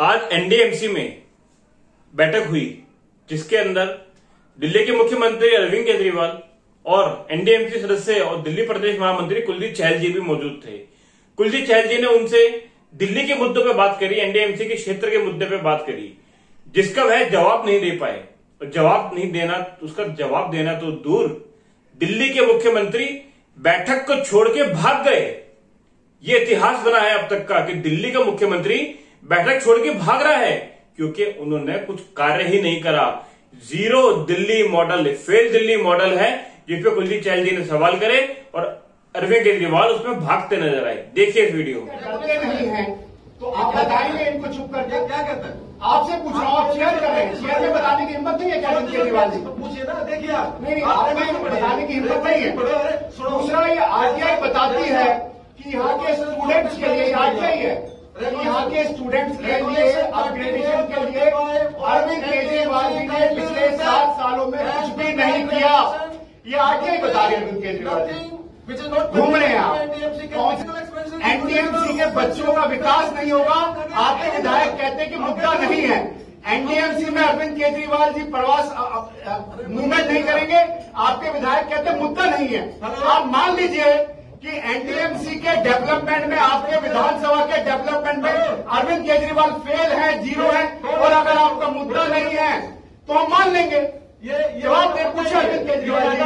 आज एनडीएमसी में बैठक हुई, जिसके अंदर दिल्ली के मुख्यमंत्री अरविंद केजरीवाल और एनडीएमसी सदस्य और दिल्ली प्रदेश महामंत्री कुलदीप चहल जी भी मौजूद थे। कुलदीप चहल जी ने उनसे दिल्ली के मुद्दों पर बात करी, एनडीएमसी के क्षेत्र के मुद्दे पर बात करी, जिसका वह जवाब नहीं दे पाए। और जवाब नहीं देना, उसका जवाब देना तो दूर। दिल्ली के मुख्यमंत्री बैठक को छोड़ के भाग गए। ये इतिहास बना है अब तक का कि दिल्ली का मुख्यमंत्री बैठक छोड़ के भाग रहा है क्योंकि उन्होंने कुछ कार्य ही नहीं करा। Zero Delhi model fail Delhi model है जिसपे कुलदीप चहल जी ने सवाल करे और अरविंद केजरीवाल उसमें भागते नज़र आए। देखिए इस वीडियो में। नहीं है। तो आप बताइए इनको चुप कर दिया क्या करता हैं? आपसे पूछ रहा हूँ शेयर कर। रहे हैं शेयर में बताने की हिम्मत नहीं है क्या केजरीवाल जी तो पूछिए ना देखिए आप। नहीं बताने की हिम्मत नहीं है। दूसरा ये आरटीआई बताती है कि यहाँ के स्टूडेंट्स के लिए आरटीआई है। यहाँ के स्टूडेंट्स के लिए अपग्रेडेशन के लिए अरविंद केजरीवाल जी ने पिछले सात सालों में कुछ भी नहीं किया। ये आरटीआई बता रहे अरविंद केजरीवाल जी घूम रहे हैं आप। एनडीएमसी के बच्चों का विकास नहीं होगा। आपके विधायक कहते हैं कि मुद्दा नहीं है। एनडीएमसी में अरविंद केजरीवाल जी प्रवास मूवमेंट नहीं करेंगे। आपके विधायक कहते मुद्दा नहीं है। आप मान लीजिए कि एनडीएमसी के डेवलपमेंट में आपके विधानसभा के डेवलपमेंट में अरविंद केजरीवाल फेल है ज़ीरो है और अगर आपका मुद्दा नहीं है तो हम मान लेंगे। ये ये जवाब दे पूछे अरविंद केजरीवाल जी।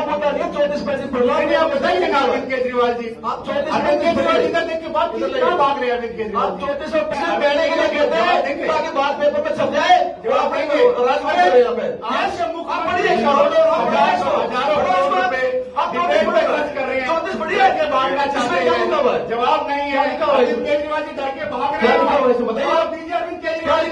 चौतीस पैसे नहीं, आप बताइए ना अरविंद केजरीवाल जी। आप चौंतीस अरविंद केजरीवाल जी पैसे का कहाँ भाग रहे अरविंद केजरीवाल आप जी? चौतीस सौ पैसे पहले के लिए कहते हैं ताकि बात पेपर में जाए। जवाब देंगे। हैं आज मुख्य के भागना चाहते हैं। जवाब नहीं है? अरविंद केजरीवाल जी डर के भाग रहे हैं? जवाब दीजिए अरविंद केजरीवाल जी।